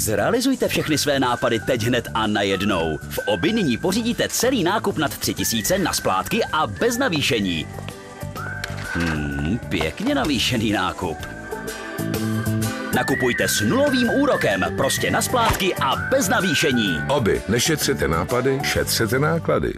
Zrealizujte všechny své nápady teď hned a najednou. V Obi nyní pořídíte celý nákup nad 3000 na splátky a bez navýšení. Hmm, pěkně navýšený nákup. Nakupujte s nulovým úrokem, prostě na splátky a bez navýšení. Oby, nešetřete nápady, šetřete náklady.